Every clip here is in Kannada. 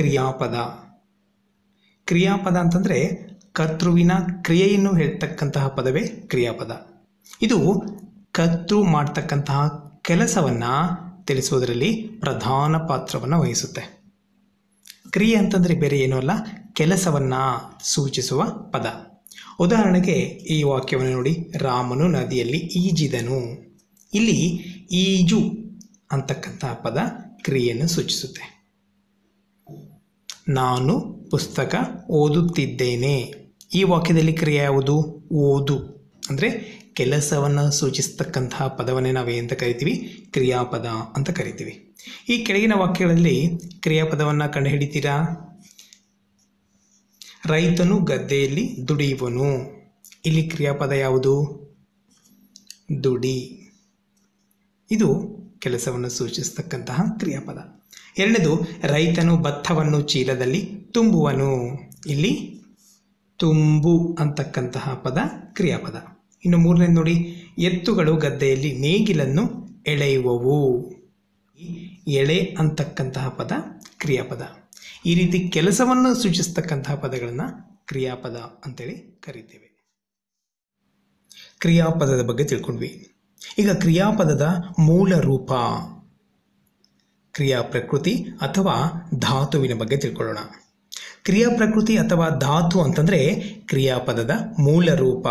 ಕ್ರಿಯಾಪದ. ಕ್ರಿಯಾಪದ ಅಂತಂದರೆ ಕರ್ತೃವಿನ ಕ್ರಿಯೆಯನ್ನು ಹೇಳ್ತಕ್ಕಂತಹ ಪದವೇ ಕ್ರಿಯಾಪದ. ಇದು ಕರ್ತೃ ಮಾಡ್ತಕ್ಕಂತಹ ಕೆಲಸವನ್ನು ತಿಳಿಸುವುದರಲ್ಲಿ ಪ್ರಧಾನ ಪಾತ್ರವನ್ನು ವಹಿಸುತ್ತೆ. ಕ್ರಿಯೆ ಅಂತಂದರೆ ಬೇರೆ ಏನೂ ಅಲ್ಲ, ಕೆಲಸವನ್ನು ಸೂಚಿಸುವ ಪದ. ಉದಾಹರಣೆಗೆ ಈ ವಾಕ್ಯವನ್ನು ನೋಡಿ, ರಾಮನು ನದಿಯಲ್ಲಿ ಈಜಿದನು. ಇಲ್ಲಿ ಈಜು ಅಂತಕ್ಕಂತಹ ಪದ ಕ್ರಿಯೆಯನ್ನು ಸೂಚಿಸುತ್ತೆ. ನಾನು ಪುಸ್ತಕ ಓದುತ್ತಿದ್ದೇನೆ. ಈ ವಾಕ್ಯದಲ್ಲಿ ಕ್ರಿಯೆ ಯಾವುದು? ಓದು. ಅಂದರೆ ಕೆಲಸವನ್ನು ಸೂಚಿಸ್ತಕ್ಕಂತಹ ಪದವನ್ನೇ ನಾವು ಏನಂತ ಕರಿತೀವಿ, ಕ್ರಿಯಾಪದ ಅಂತ ಕರಿತೀವಿ. ಈ ಕೆಳಗಿನ ವಾಕ್ಯಗಳಲ್ಲಿ ಕ್ರಿಯಾಪದವನ್ನು ಕಂಡುಹಿಡಿತೀರಾ? ರೈತನು ಗದ್ದೆಯಲ್ಲಿ ದುಡಿಯುವನು. ಇಲ್ಲಿ ಕ್ರಿಯಾಪದ ಯಾವುದು? ದುಡಿ. ಇದು ಕೆಲಸವನ್ನು ಸೂಚಿಸ್ತಕ್ಕಂತಹ ಕ್ರಿಯಾಪದ. ಎರಡನೇದು, ರೈತನು ಭತ್ತವನ್ನು ಚೀಲದಲ್ಲಿ ತುಂಬುವನು. ಇಲ್ಲಿ ತುಂಬು ಅಂತಕ್ಕಂತಹ ಪದ, ಕ್ರಿಯಾಪದ. ಇನ್ನು ಮೂರನೇದು ನೋಡಿ, ಎತ್ತುಗಳು ಗದ್ದೆಯಲ್ಲಿ ನೇಗಿಲನ್ನು ಎಳೆಯುವವು. ಎಳೆ ಅಂತಕ್ಕಂತಹ ಪದ, ಕ್ರಿಯಾಪದ. ಈ ರೀತಿ ಕೆಲಸವನ್ನು ಸೂಚಿಸ್ತಕ್ಕಂತಹ ಪದಗಳನ್ನು ಕ್ರಿಯಾಪದ ಅಂತೇಳಿ ಕರಿತೇವೆ. ಕ್ರಿಯಾಪದದ ಬಗ್ಗೆ ತಿಳ್ಕೊಂಡ್ವಿ. ಈಗ ಕ್ರಿಯಾಪದದ ಮೂಲ ರೂಪ. ಕ್ರಿಯಾ ಪ್ರಕೃತಿ ಅಥವಾ ಧಾತುವಿನ ಬಗ್ಗೆ ತಿಳ್ಕೊಳ್ಳೋಣ. ಕ್ರಿಯಾ ಪ್ರಕೃತಿ ಅಥವಾ ಧಾತು ಅಂತಂದರೆ ಕ್ರಿಯಾಪದದ ಮೂಲ ರೂಪ.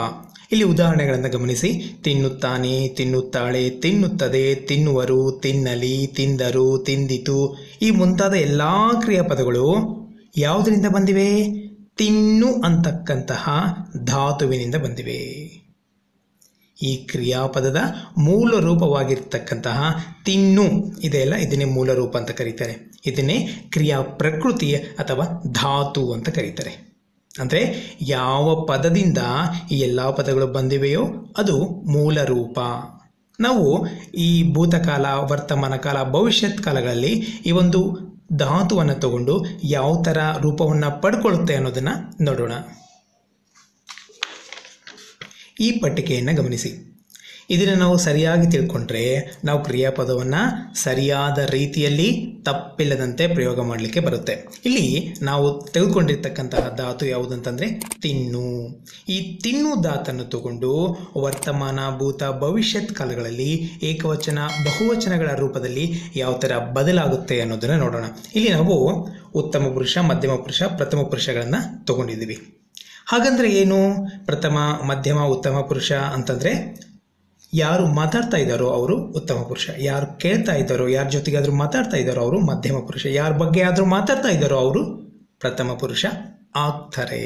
ಇಲ್ಲಿ ಉದಾಹರಣೆಗಳನ್ನು ಗಮನಿಸಿ. ತಿನ್ನುತ್ತಾನೆ, ತಿನ್ನುತ್ತಾಳೆ, ತಿನ್ನುತ್ತದೆ, ತಿನ್ನುವರು, ತಿನ್ನಲಿ, ತಿಂದರು, ತಿಂದಿತು. ಈ ಮುಂತಾದ ಎಲ್ಲ ಕ್ರಿಯಾಪದಗಳು ಯಾವುದರಿಂದ ಬಂದಿವೆ? ತಿನ್ನು ಅಂತಕ್ಕಂತಹ ಧಾತುವಿನಿಂದ ಬಂದಿವೆ. ಈ ಕ್ರಿಯಾಪದದ ಮೂಲ ರೂಪವಾಗಿರ್ತಕ್ಕಂತಹ ತಿನ್ನು ಇದೆಯಲ್ಲ ಇದನ್ನೇ ಮೂಲ ರೂಪ ಅಂತ ಕರೀತಾರೆ. ಇದನ್ನೇ ಕ್ರಿಯಾ ಪ್ರಕೃತಿ ಅಥವಾ ಧಾತು ಅಂತ ಕರೀತಾರೆ. ಅಂದರೆ ಯಾವ ಪದದಿಂದ ಈ ಎಲ್ಲ ಪದಗಳು ಬಂದಿವೆಯೋ ಅದು ಮೂಲ ರೂಪ. ನಾವು ಈ ಭೂತಕಾಲ, ವರ್ತಮಾನ ಕಾಲ, ಭವಿಷ್ಯತ್ ಕಾಲಗಳಲ್ಲಿ ಈ ಒಂದು ಧಾತುವನ್ನು ತಗೊಂಡು ಯಾವ ಥರ ರೂಪವನ್ನು ಪಡ್ಕೊಳ್ಳುತ್ತೆ ಅನ್ನೋದನ್ನು ನೋಡೋಣ. ಈ ಪಟ್ಟಿಕೆಯನ್ನು ಗಮನಿಸಿ. ಇದನ್ನು ನಾವು ಸರಿಯಾಗಿ ತಿಳ್ಕೊಂಡ್ರೆ ನಾವು ಕ್ರಿಯಾಪದವನ್ನು ಸರಿಯಾದ ರೀತಿಯಲ್ಲಿ ತಪ್ಪಿಲ್ಲದಂತೆ ಪ್ರಯೋಗ ಮಾಡಲಿಕ್ಕೆ ಬರುತ್ತೆ. ಇಲ್ಲಿ ನಾವು ತೆಗೆದುಕೊಂಡಿರ್ತಕ್ಕಂತಹ ಧಾತು ಯಾವುದಂತಂದರೆ ತಿನ್ನು. ಈ ತಿನ್ನು ಧಾತನ್ನು ತಗೊಂಡು ವರ್ತಮಾನ, ಭೂತ, ಭವಿಷ್ಯತ್ ಕಾಲಗಳಲ್ಲಿ ಏಕವಚನ, ಬಹುವಚನಗಳ ರೂಪದಲ್ಲಿ ಯಾವ ಥರ ಬದಲಾಗುತ್ತೆ ಅನ್ನೋದನ್ನು ನೋಡೋಣ. ಇಲ್ಲಿ ನಾವು ಉತ್ತಮ ಪುರುಷ, ಮಧ್ಯಮ ಪುರುಷ, ಪ್ರಥಮ ಪುರುಷಗಳನ್ನು ತಗೊಂಡಿದ್ದೀವಿ. ಹಾಗಂದ್ರೆ ಏನು? ಪ್ರಥಮ, ಮಧ್ಯಮ, ಉತ್ತಮ, ಪುರುಷ ಅಂತಂದರೆ ಯಾರು ಮಾತಾಡ್ತಾ ಇದ್ದಾರೋ ಅವರು ಉತ್ತಮ ಪುರುಷ. ಯಾರು ಕೇಳ್ತಾ ಇದ್ದಾರೋ, ಯಾರ ಜೊತೆಗಾದರೂ ಮಾತಾಡ್ತಾ ಇದ್ದಾರೋ ಅವರು ಮಧ್ಯಮ ಪುರುಷ. ಯಾರ ಬಗ್ಗೆ ಆದರೂ ಮಾತಾಡ್ತಾ ಇದ್ದಾರೋ ಅವರು ಪ್ರಥಮ ಪುರುಷ ಆಗ್ತಾರೆ.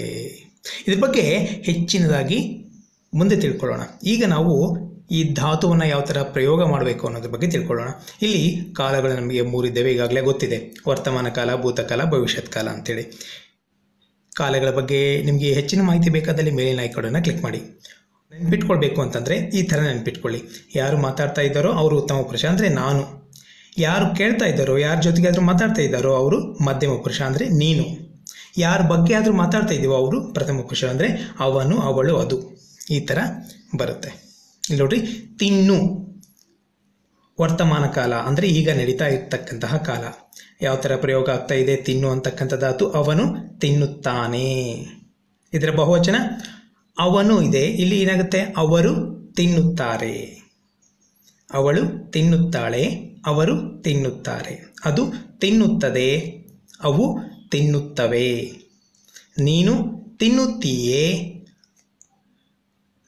ಇದ್ರ ಬಗ್ಗೆ ಹೆಚ್ಚಿನದಾಗಿ ಮುಂದೆ ತಿಳ್ಕೊಳ್ಳೋಣ. ಈಗ ನಾವು ಈ ಧಾತುವನ್ನು ಯಾವ ಥರ ಪ್ರಯೋಗ ಮಾಡಬೇಕು ಅನ್ನೋದ್ರ ಬಗ್ಗೆ ತಿಳ್ಕೊಳ್ಳೋಣ. ಇಲ್ಲಿ ಕಾಲಗಳು ನಮಗೆ ಮೂರಿದ್ದೇವೆ ಈಗಾಗಲೇ ಗೊತ್ತಿದೆ. ವರ್ತಮಾನ ಕಾಲ, ಭೂತಕಾಲ, ಭವಿಷ್ಯತ್ ಕಾಲ ಅಂತೇಳಿ. ಕಾಲಗಳ ಬಗ್ಗೆ ನಿಮಗೆ ಹೆಚ್ಚಿನ ಮಾಹಿತಿ ಬೇಕಾದಲ್ಲಿ ಮೇಲಿನ ಐಕಾಡನ್ನು ಕ್ಲಿಕ್ ಮಾಡಿ. ನೆನ್ಪಿಟ್ಕೊಳ್ಬೇಕು ಅಂತಂದರೆ ಈ ಥರ ನೆನ್ಪಿಟ್ಕೊಳ್ಳಿ. ಯಾರು ಮಾತಾಡ್ತಾ ಇದ್ದಾರೋ ಅವರು ಉತ್ತಮ ಪುರುಷ ಅಂದರೆ ನಾನು. ಯಾರು ಕೇಳ್ತಾ ಇದ್ದಾರೋ, ಯಾರ ಜೊತೆಗೆ ಆದರೂ ಮಾತಾಡ್ತಾ ಇದ್ದಾರೋ ಅವರು ಮಧ್ಯಮ ಪುರುಷ ಅಂದರೆ ನೀನು. ಯಾರ ಬಗ್ಗೆ ಆದರೂ ಮಾತಾಡ್ತಾ ಇದ್ದೀವೋ ಅವರು ಪ್ರಥಮ ಪುರುಷ ಅಂದರೆ ಅವನು, ಅವಳು, ಅದು. ಈ ಥರ ಬರುತ್ತೆ. ಇಲ್ಲಿ ನೋಡ್ರಿ, ತಿನ್ನು. ವರ್ತಮಾನ ಕಾಲ ಅಂದರೆ ಈಗ ನಡೀತಾ ಇರ್ತಕ್ಕಂತಹ ಕಾಲ. ಯಾವ ಥರ ಪ್ರಯೋಗ ಆಗ್ತಾ ಇದೆ, ತಿನ್ನು ಅಂತಕ್ಕಂಥದ್ದಾತು, ಅವನು ತಿನ್ನುತ್ತಾನೆ. ಇದರ ಬಹುವಚನ, ಅವನು ಇದೆ, ಇಲ್ಲಿ ಏನಾಗುತ್ತೆ? ಅವರು ತಿನ್ನುತ್ತಾರೆ. ಅವಳು ತಿನ್ನುತ್ತಾಳೆ, ಅವರು ತಿನ್ನುತ್ತಾರೆ. ಅದು ತಿನ್ನುತ್ತದೆ, ಅವು ತಿನ್ನುತ್ತವೆ. ನೀನು ತಿನ್ನುತ್ತೀಯೇ?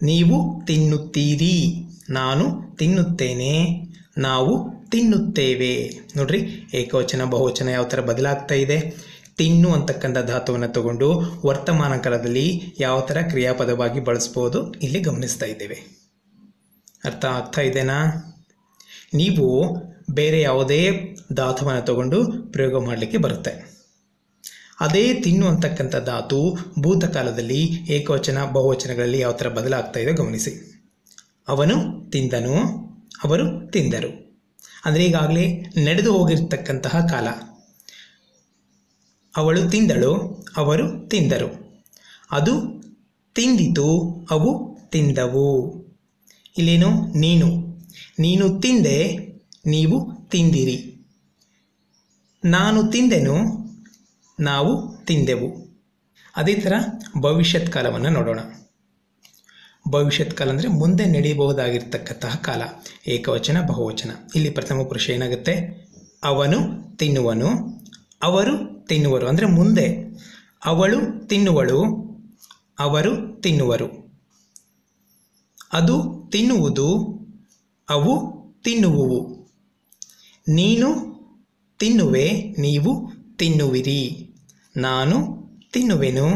ನೀವು ತಿನ್ನುತ್ತೀರಿ. ನಾನು ತಿನ್ನುತ್ತೇನೆ. ನಾವು ತಿನ್ನುತ್ತೇವೆ. ನೋಡ್ರಿ, ಏಕವಚನ, ಬಹುವಚನ ಯಾವ ಥರ ಬದಲಾಗ್ತಾ ಇದೆ? ತಿನ್ನು ಅಂತಕ್ಕಂಥ ಧಾತುವನ್ನು ತಗೊಂಡು ವರ್ತಮಾನ ಕಾಲದಲ್ಲಿ ಯಾವ ಥರ ಕ್ರಿಯಾಪದವಾಗಿ ಬಳಸ್ಬೋದು ಇಲ್ಲಿ ಗಮನಿಸ್ತಾ ಇದ್ದೇವೆ. ಅರ್ಥ ಆಗ್ತಾ ಇದೆನಾ? ನೀವು ಬೇರೆ ಯಾವುದೇ ಧಾತುವನ್ನು ತಗೊಂಡು ಪ್ರಯೋಗ ಮಾಡಲಿಕ್ಕೆ ಬರುತ್ತೆ. ಅದೇ ತಿನ್ನು ಅಂತಕ್ಕಂಥ ಧಾತು ಭೂತಕಾಲದಲ್ಲಿ ಏಕವಚನ, ಬಹುವಚನಗಳಲ್ಲಿ ಯಾವ ಥರ ಬದಲಾಗ್ತಾ ಇದೆ ಗಮನಿಸಿ. ಅವನು ತಿಂದನು, ಅವರು ತಿಂದರು. ಅಂದರೆ ಈಗಾಗಲೇ ನಡೆದು ಹೋಗಿರ್ತಕ್ಕಂತಹ ಕಾಲ. ಅವಳು ತಿಂದಳು, ಅವರು ತಿಂದರು. ಅದು ತಿಂದಿತು, ಅವು ತಿಂದವು. ಇಲ್ಲೇನು? ನೀನು. ನೀನು ತಿಂದೆ, ನೀವು ತಿಂದಿರಿ. ನಾನು ತಿಂದೆನು, ನಾವು ತಿಂದೆವು. ಅದೇ ಥರ ಭವಿಷ್ಯತ್ ಕಾಲವನ್ನು ನೋಡೋಣ. ಭವಿಷ್ಯತ್ ಕಾಲ ಅಂದರೆ ಮುಂದೆ ನಡೆಯಬಹುದಾಗಿರ್ತಕ್ಕಂತಹ ಕಾಲ. ಏಕವಚನ, ಬಹುವಚನ. ಇಲ್ಲಿ ಪ್ರಥಮ ಪುರುಷ ಏನಾಗುತ್ತೆ? ಅವನು ತಿನ್ನುವನು, ಅವರು ತಿನ್ನುವರು. ಅಂದರೆ ಮುಂದೆ ಅವಳು ತಿನ್ನುವಳು, ಅವರು ತಿನ್ನುವರು. ಅದು ತಿನ್ನುವುದು, ಅವು ತಿನ್ನುವುವು. ನೀನು ತಿನ್ನುವೆ, ನೀವು ತಿನ್ನುವಿರಿ. ನಾನು ತಿನ್ನುವೆನು,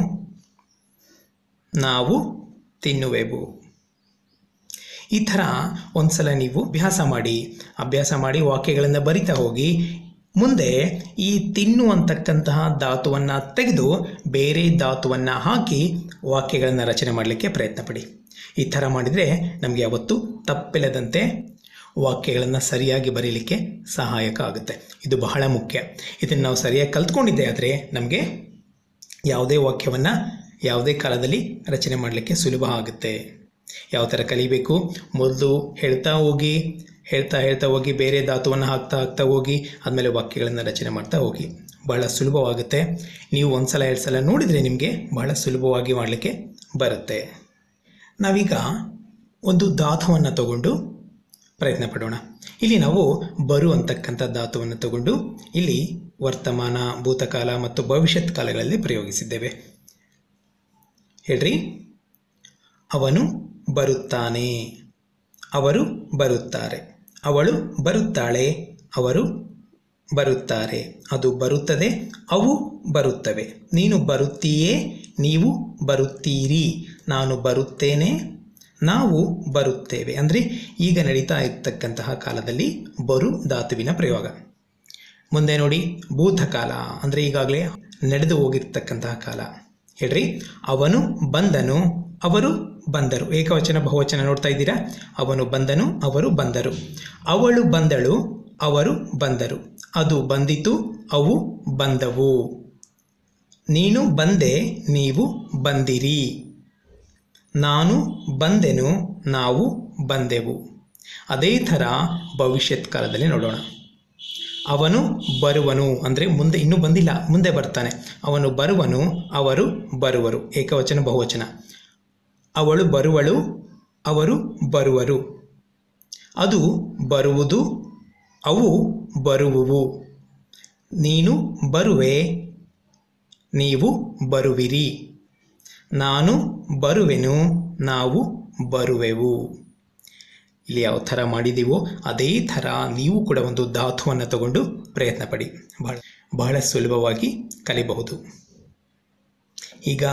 ನಾವು ತಿನ್ನುವೆವು. ಈ ಥರ ಒಂದ್ಸಲ ನೀವು ಅಭ್ಯಾಸ ಮಾಡಿ ಅಭ್ಯಾಸ ಮಾಡಿ ವಾಕ್ಯಗಳನ್ನು ಬರಿತಾ ಹೋಗಿ, ಮುಂದೆ ಈ ತಿನ್ನು ಅಂತಕ್ಕಂತಹ ಧಾತುವನ್ನು ತೆಗೆದು ಬೇರೆ ಧಾತುವನ್ನು ಹಾಕಿ ವಾಕ್ಯಗಳನ್ನು ರಚನೆ ಮಾಡಲಿಕ್ಕೆ ಪ್ರಯತ್ನ ಪಡಿ. ಈ ಥರ ಮಾಡಿದರೆ ನಮಗೆ ಯಾವತ್ತೂ ತಪ್ಪಿಲ್ಲದಂತೆ ವಾಕ್ಯಗಳನ್ನು ಸರಿಯಾಗಿ ಬರೀಲಿಕ್ಕೆ ಸಹಾಯಕ ಆಗುತ್ತೆ. ಇದು ಬಹಳ ಮುಖ್ಯ. ಇದನ್ನು ನಾವು ಸರಿಯಾಗಿ ಕಲ್ತ್ಕೊಂಡಿದ್ದೆ ಆದರೆ ನಮಗೆ ಯಾವುದೇ ವಾಕ್ಯವನ್ನು ಯಾವುದೇ ಕಾಲದಲ್ಲಿ ರಚನೆ ಮಾಡಲಿಕ್ಕೆ ಸುಲಭ ಆಗುತ್ತೆ. ಯಾವ ಥರ ಕಲಿಬೇಕು? ಮೊದಲು ಹೇಳ್ತಾ ಹೋಗಿ, ಹೇಳ್ತಾ ಹೇಳ್ತಾ ಹೋಗಿ, ಬೇರೆ ಧಾತುವನ್ನು ಹಾಕ್ತಾ ಹಾಕ್ತಾ ಹೋಗಿ, ಆದಮೇಲೆ ವಾಕ್ಯಗಳನ್ನು ರಚನೆ ಮಾಡ್ತಾ ಹೋಗಿ. ಬಹಳ ಸುಲಭವಾಗುತ್ತೆ. ನೀವು ಒಂದು ಸಲ ಎರಡು ಸಲ ನೋಡಿದರೆ ನಿಮಗೆ ಬಹಳ ಸುಲಭವಾಗಿ ಮಾಡಲಿಕ್ಕೆ ಬರುತ್ತೆ. ನಾವೀಗ ಒಂದು ಧಾತುವನ್ನು ತಗೊಂಡು ಪ್ರಯತ್ನ ಪಡೋಣ. ಇಲ್ಲಿ ನಾವು ಬರು ಅಂತಕ್ಕಂಥ ಧಾತುವನ್ನು ತಗೊಂಡು ಇಲ್ಲಿ ವರ್ತಮಾನ, ಭೂತಕಾಲ ಮತ್ತು ಭವಿಷ್ಯತ್ ಕಾಲಗಳಲ್ಲಿ ಪ್ರಯೋಗಿಸಿದ್ದೇವೆ. ಹೇಳ್ರಿ. ಅವನು ಬರುತ್ತಾನೆ. ಅವರು ಬರುತ್ತಾರೆ. ಅವಳು ಬರುತ್ತಾಳೆ. ಅವರು ಬರುತ್ತಾರೆ. ಅದು ಬರುತ್ತದೆ, ಅವು ಬರುತ್ತವೆ. ನೀನು ಬರುತ್ತೀಯೇ, ನೀವು ಬರುತ್ತೀರಿ. ನಾನು ಬರುತ್ತೇನೆ, ನಾವು ಬರುತ್ತೇವೆ. ಅಂದರೆ ಈಗ ನಡೀತಾ ಇರ್ತಕ್ಕಂತಹ ಕಾಲದಲ್ಲಿ ಬರು ಧಾತುವಿನ ಪ್ರಯೋಗ. ಮುಂದೆ ನೋಡಿ ಭೂತಕಾಲ. ಅಂದರೆ ಈಗಾಗಲೇ ನಡೆದು ಹೋಗಿರ್ತಕ್ಕಂತಹ ಕಾಲ. ಹೇಳ್ರಿ. ಅವನು ಬಂದನು, ಅವರು ಬಂದರು. ಏಕವಚನ, ಬಹುವಚನ ನೋಡ್ತಾ ಇದ್ದೀರಾ? ಅವನು ಬಂದನು, ಅವರು ಬಂದರು. ಅವಳು ಬಂದಳು, ಅವರು ಬಂದರು. ಅದು ಬಂದಿತು, ಅವು ಬಂದವು. ನೀನು ಬಂದೆ, ನೀವು ಬಂದಿರಿ. ನಾನು ಬಂದೆನು, ನಾವು ಬಂದೆವು. ಅದೇ ಥರ ಭವಿಷ್ಯತ್ ಕಾಲದಲ್ಲಿ ನೋಡೋಣ. ಅವನು ಬರುವನು ಅಂದರೆ ಮುಂದೆ ಇನ್ನೂ ಬಂದಿಲ್ಲ, ಮುಂದೆ ಬರ್ತಾನೆ. ಅವನು ಬರುವನು, ಅವರು ಬರುವರು. ಏಕವಚನ, ಬಹುವಚನ. ಅವಳು ಬರುವಳು, ಅವರು ಬರುವರು. ಅದು ಬರುವುದು, ಅವು ಬರುವುವು. ನೀನು ಬರುವೆ, ನೀವು ಬರುವಿರಿ. ನಾನು ಬರುವೆನು, ನಾವು ಬರುವೆವು. ಇಲ್ಲಿ ಯಾವ ಥರ ಮಾಡಿದ್ದೀವೋ ಅದೇ ಥರ ನೀವು ಕೂಡ ಒಂದು ಧಾತುವನ್ನು ತಗೊಂಡು ಪ್ರಯತ್ನ ಪಡಿ ಬಹಳ ಬಹಳ ಸುಲಭವಾಗಿ ಕಲಿಬಹುದು. ಈಗ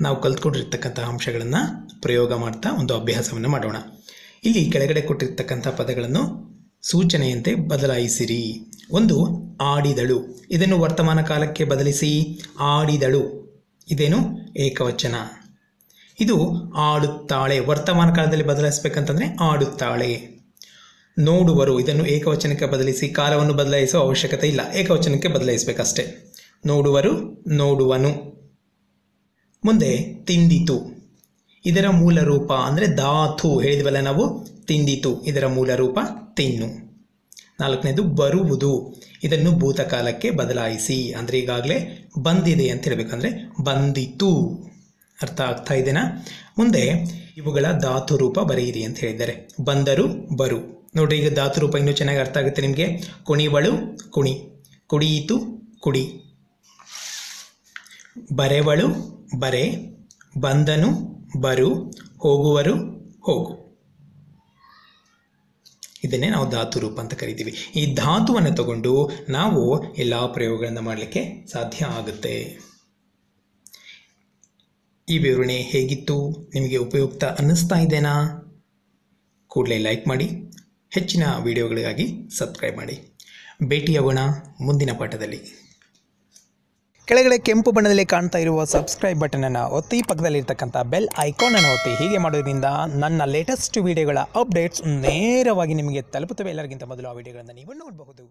ನಾವು ಕಲ್ತ್ಕೊಂಡಿರ್ತಕ್ಕಂಥ ಅಂಶಗಳನ್ನು ಪ್ರಯೋಗ ಮಾಡ್ತಾ ಒಂದು ಅಭ್ಯಾಸವನ್ನು ಮಾಡೋಣ. ಇಲ್ಲಿ ಕೆಳಗಡೆ ಕೊಟ್ಟಿರ್ತಕ್ಕಂಥ ಪದಗಳನ್ನು ಸೂಚನೆಯಂತೆ ಬದಲಾಯಿಸಿರಿ. ಒಂದು, ಆಡಿದಳು. ಇದನ್ನು ವರ್ತಮಾನ ಕಾಲಕ್ಕೆ ಬದಲಿಸಿ, ಆಡಿದಳು. ಇದೇನು ಏಕವಚನ? ಇದು ಆಡುತ್ತಾಳೆ. ವರ್ತಮಾನ ಕಾಲದಲ್ಲಿ ಬದಲಾಯಿಸಬೇಕಂತಂದರೆ ಆಡುತ್ತಾಳೆ. ನೋಡುವರು, ಇದನ್ನು ಏಕವಚನಕ್ಕೆ ಬದಲಿಸಿ ಕಾಲವನ್ನು ಬದಲಾಯಿಸುವ ಅವಶ್ಯಕತೆ ಇಲ್ಲ. ಏಕವಚನಕ್ಕೆ ಬದಲಾಯಿಸಬೇಕಷ್ಟೇ. ನೋಡುವರು, ನೋಡುವನು. ಮುಂದೆ ತಿಂದಿತು ಇದರ ಮೂಲ ರೂಪ ಅಂದರೆ ಧಾತು. ಹೇಳಿದ್ವಲ್ಲ ನಾವು ತಿಂದಿತು ಇದರ ಮೂಲ ರೂಪ ತಿನ್ನು. ನಾಲ್ಕನೇದು ಬರುವುದು. ಇದನ್ನು ಭೂತಕಾಲಕ್ಕೆ ಬದಲಾಯಿಸಿ. ಅಂದರೆ ಈಗಾಗಲೇ ಬಂದಿದೆ ಅಂತ ಹೇಳಬೇಕಂದ್ರೆ ಬಂದಿತು. ಅರ್ಥ ಆಗ್ತಾ ಇದೆನಾ? ಮುಂದೆ ಇವುಗಳ ಧಾತು ರೂಪ ಬರೆಯಿರಿ ಅಂತ ಹೇಳಿದ್ದಾರೆ. ಬಂದರು, ಬರು. ನೋಡ್ರಿ, ಈಗ ಧಾತು ರೂಪ ಇನ್ನೂ ಚೆನ್ನಾಗಿ ಅರ್ಥ ಆಗುತ್ತೆ ನಿಮಗೆ? ಕುಣಿವಳು, ಕುಣಿ. ಕುಡಿಯಿತು, ಕುಡಿ. ಬರೆವಳು, ಬರೆ. ಬಂದನು, ಬರು. ಹೋಗುವರು, ಹೋಗು. ಇದನ್ನೇ ನಾವು ಧಾತು ರೂಪ ಅಂತ ಕರಿತೀವಿ. ಈ ಧಾತುವನ್ನು ತಗೊಂಡು ನಾವು ಎಲ್ಲ ಪ್ರಯೋಗಗಳನ್ನು ಮಾಡಲಿಕ್ಕೆ ಸಾಧ್ಯ ಆಗುತ್ತೆ. ಈ ವಿವರಣೆ ಹೇಗಿತ್ತು? ನಿಮಗೆ ಉಪಯುಕ್ತ ಅನ್ನಿಸ್ತಾ ಇದೆನಾ? ಕೂಡಲೇ ಲೈಕ್ ಮಾಡಿ, ಹೆಚ್ಚಿನ ವಿಡಿಯೋಗಳಿಗಾಗಿ ಸಬ್ಸ್ಕ್ರೈಬ್ ಮಾಡಿ. ಭೇಟಿಯಾಗೋಣ ಮುಂದಿನ ಪಾಠದಲ್ಲಿ. ಕೆಳಗಡೆ ಕೆಂಪು ಬಣ್ಣದಲ್ಲಿ ಕಾಣ್ತಾ ಇರುವ ಸಬ್ಸ್ಕ್ರೈಬ್ ಬಟನನ್ನು ಒತ್ತಿ ಪಕ್ಕದಲ್ಲಿರ್ತಕ್ಕಂಥ ಬೆಲ್ ಐಕಾನನ್ನು ಒತ್ತಿ. ಹೀಗೆ ಮಾಡೋದ್ರಿಂದ ನನ್ನ ಲೇಟೆಸ್ಟ್ ವಿಡಿಯೋಗಳ ಅಪ್ಡೇಟ್ಸ್ ನೇರವಾಗಿ ನಿಮಗೆ ತಲುಪುತ್ತವೆ. ಎಲ್ಲರಿಗಿಂತ ಮೊದಲು ಆ ವಿಡಿಯೋಗಳನ್ನು ನೀವು ನೋಡಬಹುದು.